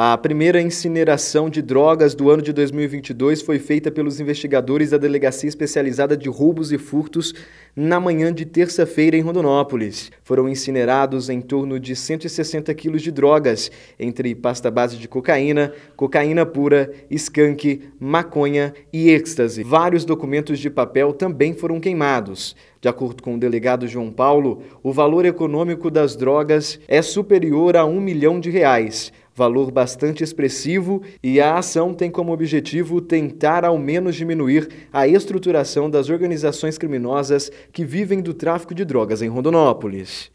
A primeira incineração de drogas do ano de 2022 foi feita pelos investigadores da Delegacia Especializada de Roubos e Furtos na manhã de terça-feira em Rondonópolis. Foram incinerados em torno de 160 quilos de drogas, entre pasta base de cocaína, cocaína pura, skunk, maconha e êxtase. Vários documentos de papel também foram queimados. De acordo com o delegado João Paulo, o valor econômico das drogas é superior a um milhão de reais valor bastante expressivo, e a ação tem como objetivo tentar ao menos diminuir a estruturação das organizações criminosas que vivem do tráfico de drogas em Rondonópolis.